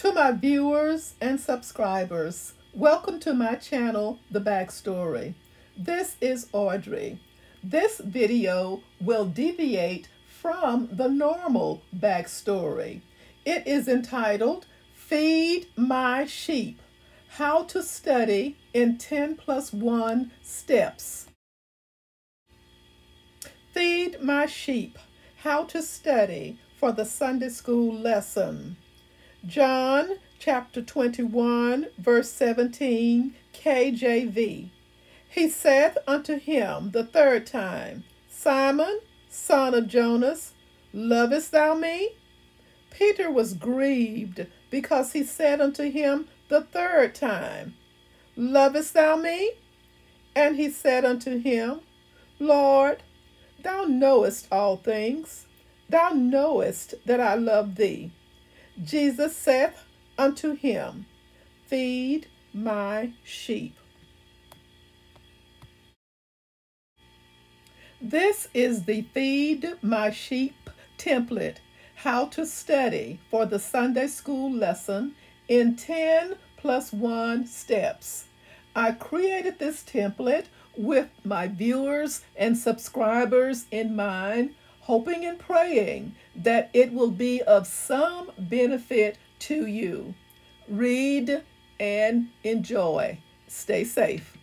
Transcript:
To my viewers and subscribers, welcome to my channel, The Backstory. This is Audrey. This video will deviate from the normal backstory. It is entitled Feed My Sheep How to Study in 10 plus 1 Steps. Feed My Sheep How to Study for the Sunday School Lesson. John chapter 21, verse 17, KJV. He saith unto him the third time, Simon, son of Jonas, lovest thou me? Peter was grieved because he said unto him the third time, Lovest thou me? And he said unto him, Lord, thou knowest all things. Thou knowest that I love thee. Jesus saith unto him, Feed my sheep. This is the Feed My Sheep template, how to study for the Sunday school lesson in 10 plus 1 steps. I created this template with my viewers and subscribers in mind hoping and praying that it will be of some benefit to you. Read and enjoy. Stay safe.